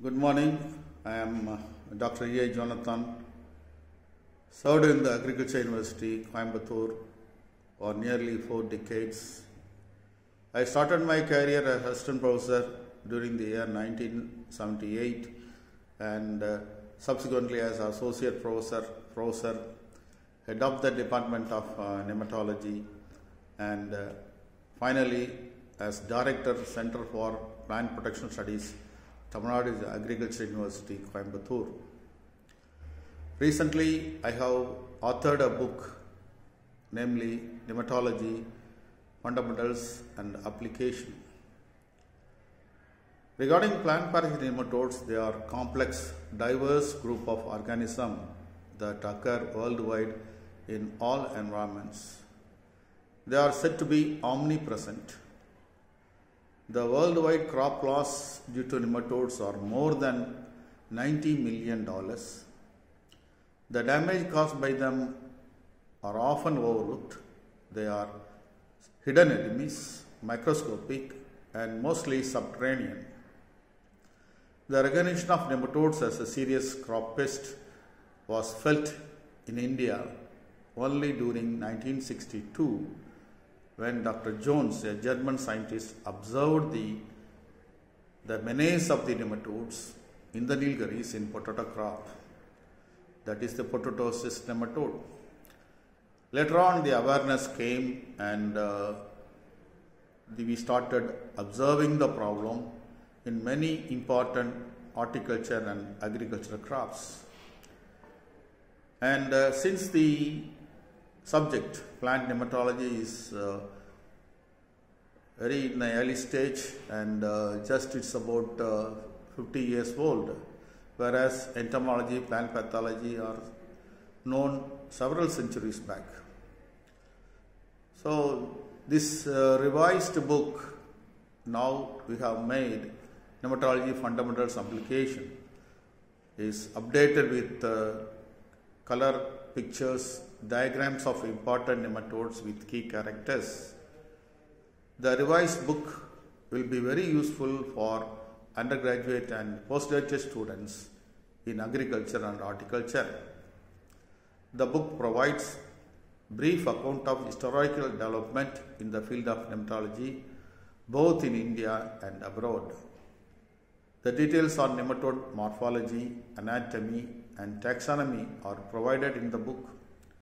Good morning. I am uh, Dr. E.I. Jonathan, served in the Agriculture University, Coimbatore, for nearly four decades. I started my career as assistant professor during the year 1978 and uh, subsequently as associate professor, professor, head of the Department of uh, Nematology, and uh, finally as director, Center for Plant Protection Studies, Tamil Nadu Agriculture University, Coimbatore. Recently, I have authored a book, namely Nematology Fundamentals and Application. Regarding plant parasitic nematodes, they are complex, diverse group of organisms that occur worldwide in all environments. They are said to be omnipresent. The worldwide crop loss due to nematodes are more than 90 million dollars. The damage caused by them are often overlooked. They are hidden enemies, microscopic, and mostly subterranean. The recognition of nematodes as a serious crop pest was felt in India only during 1962 when Dr. Jones, a German scientist, observed the, the menace of the nematodes in the Nilgiris in potato crop. That is the potato cyst nematode. Later on, the awareness came and uh, we started observing the problem in many important horticulture and agricultural crops. And uh, since the subject, plant nematology, is uh, very in the early stage and uh, just it's about uh, 50 years old, whereas entomology, plant pathology are known several centuries back. So, this uh, revised book now we have made nematology fundamentals application is updated with uh, color pictures diagrams of important nematodes with key characters the revised book will be very useful for undergraduate and postgraduate students in agriculture and horticulture the book provides brief account of historical development in the field of nematology both in India and abroad. The details on nematode morphology, anatomy, and taxonomy are provided in the book.